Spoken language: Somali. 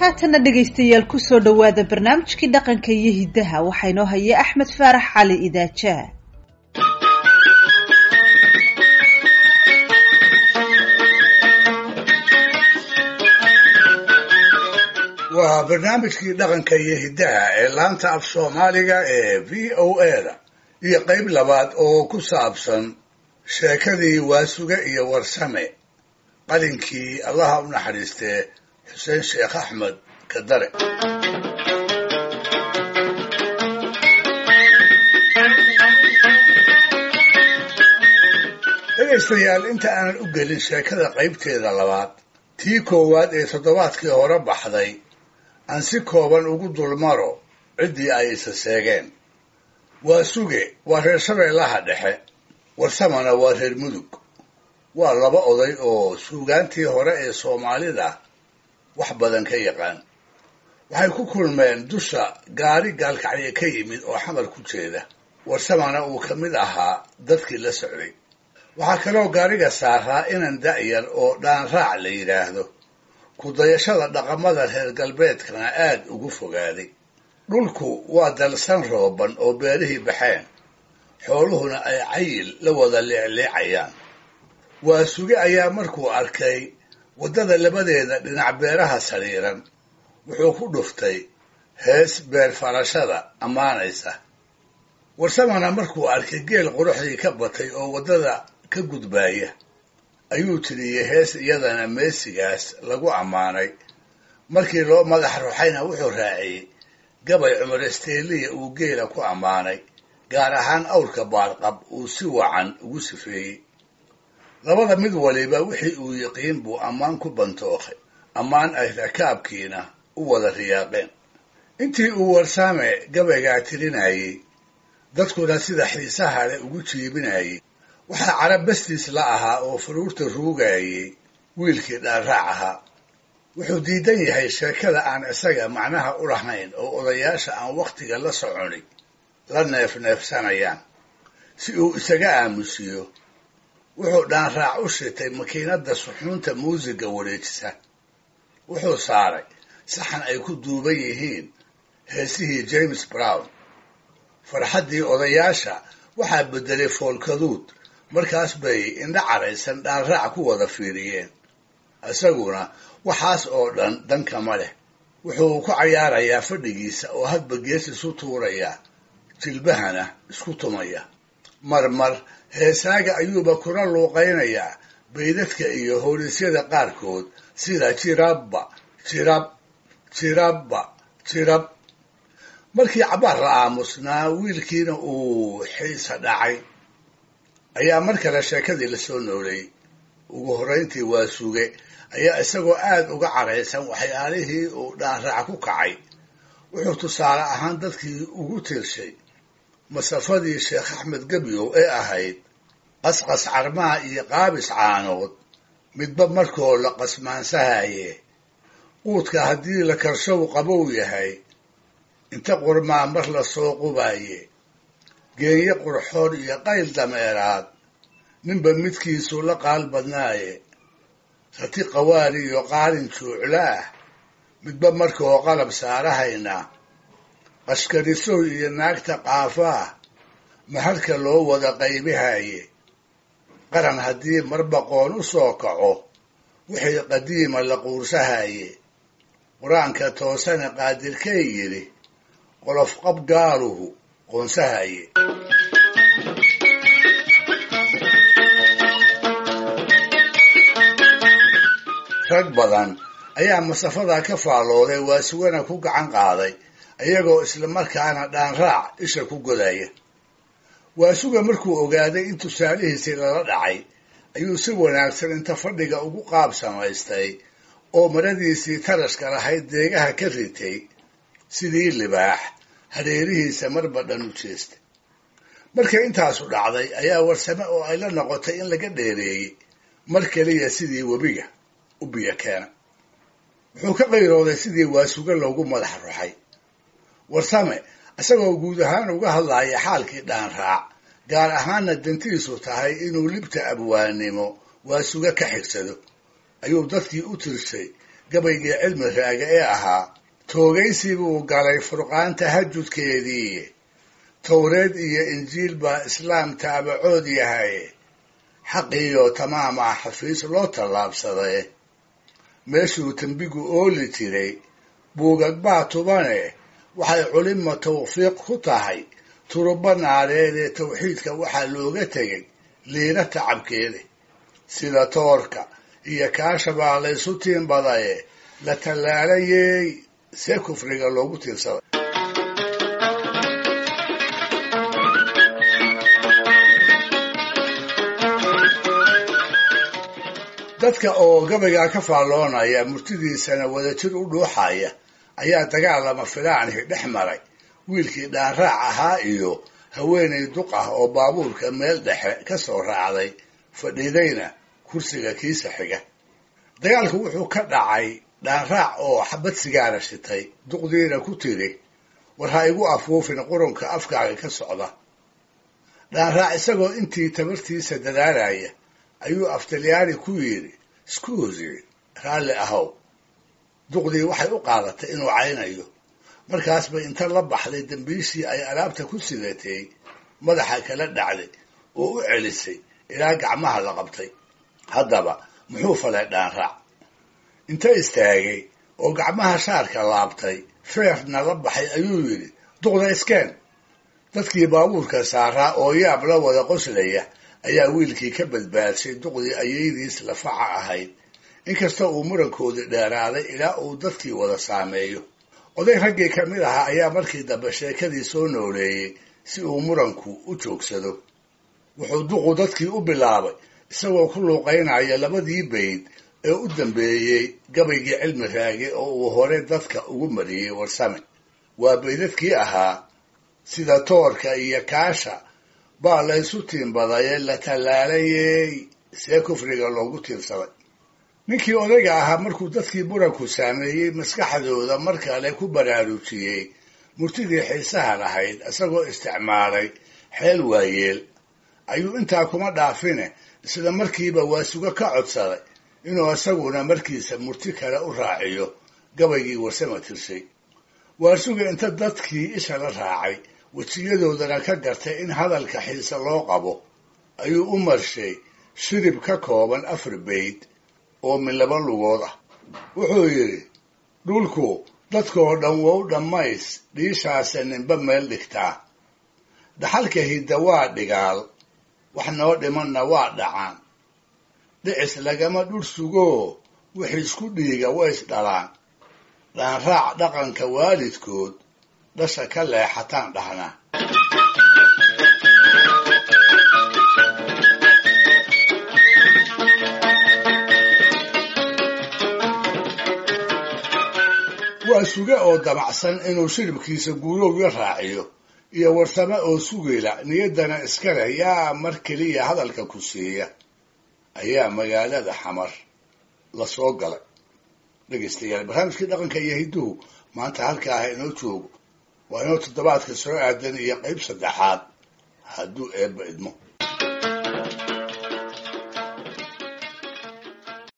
haatana dhegaystayaal ku soo dhowaada barnaamijkii dhaqanka iyo hiddaha waxaa haya axmed faarax cali idaaja waa barnaamijkii dhaqanka iyo hiddaha ee laanta af soomaaliga ee v o a da iyo qayb labaad oo ku saabsan sheekadii waasuge iyo warsame qalinkii allaha u naxariistee xuseen sheekh axmed kadare. Dhegaystayaal inta aanan u gelin sheekada qaybteeda labaad tii koowaad ee toddobaadkii hore baxday aan si kooban ugu dulmaro ciddii ay isa seegeen. Waa suge waa reer shabeellaha dhexe warsamana waa reer mudug. Waa laba oday oo suugaantii hore ee soomaalida wax badan ka yaqaan. Waxay ku kulmeen dusha gaari gaalkacyo ka yimid oo xamar ku jeeda. Warsamana uu ka mid ahaa dadkii la socday. Waxaa kaloo gaariga saaraa inan da'yar oo dhaanraac la yidhaahdo ku-dayashada dhaqamada reer galbeedkana aad ugu fogaaday. Dhulku waa dalsan rooban oo beerihii baxeen. Xooluhuna ay cayil la wada leecleecayaan. Waa suge ayaa markuu arkay waddada labadeeda dhinac beeraha sariiran wuxuu ku dhuftay hees beer farashada ammaanaysa. Warsamana markuu arkay geel quruxdii ka batay oo waddada ka gudbaaya ayuu tiriyey hees iyadana meesigaas lagu ammaanay. Markii loo madax ruxayna wuxuu raaciyey gabay cumar isteeliya uu geela ku ammaanay gaar ahaan awrka baarqab uu si wacan ugu sifeeyey labada mid waliba wixii uu yiqiin buu ammaan ku bantookay ammaan ay rakaabkiina u wada riyaaqeen. Intii uu warsaame gabaygaa tirinayey dadkuna sida xiisaha leh ugu jiibinayey waxaa carab bastiis la ahaa oo faruurta ruugayey wiilkii dhaarraac ahaa. Wuxuu diidan yahay sheekada aan isaga macnaha u lahayn oo odayaasha aan wakhtiga la soconi la neefneefsanayaan si uu isaga aamusiyo wuxuu dhaanraac u shitay makiinadda suxuunta muusiga wareejisa. Wuxuu saaray saxan ay ku duuban yihiin heesihii james brown. Farxaddii odayaasha waxaa beddelay foolkaduud. Markaas bay indha caraysan dhaanraac ku wada fiiriyeen. Isaguna waxaas oo dhan dankama leh. Wuxuu ku cayaarayaa fadhigiisa oo hadba gees isu tuuraya jilbahana isku tumaya marmar heesaaga ayuuba kuna luuqaynayaa baydadka iyo howlisyada qaarkood sida jirabba jirab jirabba jirab. Markii cabbaar la aamusnaa wiilkiina uu xiisa dhacay ayaa mar kale sheekadii la soo nooleeyey ugu horrayntii waa suge ayaa isagoo aad uga caraysan waxyaalihii uu dhaanraac ku kacay. Wuxuu tusaale ahaan dadkii ugu tirshay masafadii sheekh axmed gebyow ee ahayd qasqas carmaha iyo qaabis caanood midba markoo la qasmaansahaye quudka haddii la karshow qabow yahay inta qurmaa mar la soo qubaaye geenye qurxoon iyo qayl dameeraad ninba midkiisu la qaal badnaaye rati qawaari iyo qaalin juuclaah midba markoo qalab saarahayna qashkarisow iyo naagta qaafaah maharka loo wada qaybihaye? Qaran haddii marba qoon u soo kaco wixii qadiima la quursahaye? Qur'aanka toosana qaadirkay yidhi qolof qab gaaluhu qoonsahaye. Rag badan ayaa masafadaa ka faallooday waa sugana ku gacan qaaday iyagoo islamarkaana dhaanraac isha ku godaya. Waasuga markuu ogaaday in tusaalihiisii lala dhacay ayuu si wanaagsan inta fadhiga ugu qaab samaystay oo maradiisii tarashka lahayd deegaha ka ritay sidii libaax hareerihiisa marba dhan u jeestay. Markay intaasu dhacday ayaa warsame oo ay la noqotay in laga dheereeyey mar keliya sidii webiga u biyo keena. Wuxuu ka qayrooday sidii waasuga loogu madax ruxay warsame isagoo guud ahaan uga hadlaya xaalkii dhaanraac gaar ahaanna dantiisu tahay inuu libta abwaannimo waasuga ka xigsado ayuu dadkii u tirshay gabaygii cilmi raaga ee ahaa. Toogaysi buu galay furqaan tahajudkeedii towreed iyo injiil baa islaam taabacood yahay. Xaqiiyo tamaam ah xafiis loo tallaabsaday. Meeshuu tembigu ooli jiray buugag baa tubane waxay culima tawfiiq ku tahay? Turuba naareed ee tawxiidka waxaa looga tegay liina tacabkeeda sida toorka iyo kaasha baa laysu tiinbadaye la tallaalayey see kufriga loogu tiirsaday. Dadka oo gabaygaa ka faalloonaya murtidiisana wadajir u dhuuxaya ayaa dagaal lama filaanhi dhex maray. Wiilkii dhaanraac ahaa iyo haweenay duq ah oo baabuurka meel dhexe ka soo raacday fadhiidayna kursiga kiisa xiga. Dagaalku wuxuu ka dhacay dhaanraac oo xabad sigaara shitay duqdiina ku tiri war ha igu afuufin qurunka afkaaga ka socda. Dhaanraac isagoo intii tabartiisa dadaalaya ayuu aftalyaani ku yidhi skuusi raalli ahow duqdii waxay u qaadatay inuu caynayo. Markaas bay inta la baxday dambiishii ay alaabta ku sidatay madaxa kala dhacday oo u celisay ilaa gacmaha la qabtay. Haddaba muxuu falay dhaanraac inta istaagay oo gacmaha shaarka laabtay feerna la baxay ayuu yidhi duqda iskeen. Dadkii baabuurka saaraa oo yaab la wada qoslaya ayaa wiilkii ka badbaadshay duqdii ayaydiis lafaca ahayd inkasta uu murankoodii dheeraaday ilaa uu dadkii wada saameeyo. Oday raggii ka mid ahaa ayaa markii dambe sheekadii soo nooleeyey si uu muranku u joogsado. Wuxuu duqu dadkii u bilaabay isagoo ku luuqaynaya labadii bayd ee u dambeeyey gabaygii cilmi raage oo uu hore dadka ugu mariyey warsame. Waa baydadkii ahaa sida toorka iyo kaasha baa laysu tiinbadaye la tallaalayey see kufriga loogu tiirsaday ninkii odayga ahaa markuu dadkii muranku saameeyey maskaxdooda mar kale ku baraarujiyey murtidii xiisaha lahayd isagoo isticmaalay xeel waayeel. Ayuu intaa kuma dhaafine isla markiiba waasuga ka codsaday inuu isaguna markiisa murti kale u raaciyo. Gabaygii warsama tirshay waasuga inta dadkii isha la raacay wejiyadoodana ka gartay in hadalka xiise loo qabo. Ayuu u marshay shirib ka kooban afar bayd oo min laba lugood ah wuxuu yidhi dhulku dadkoo dhan wow dhammays dhiishaase ninba meel dhigtaa. Dhaxalka hidda waa dhigaal wax noo dhimanna waa dhacaan. Dhicis lagama dhur sugoo wixii isku dhiiga ways dhalaan. Dhaanraac dhaqanka waalidkood dhasha ka leexataan dhahnaa waa suge oo damacsan inuu shiribkiisa guurowga raaciyo iyo warsame oo sugayla niyaddana iska leh yaa mar keliya hadalka ku siiya. Ayaa magaalada xamar la soo galay. Dhegaystayaal barnaamijkii dhaqanka iyo hidduhu maanta halkaa ah inoo joogo. Waa inoo toddobaadka soo aadan iyo qayb saddexaad. Hadduu eebba idmo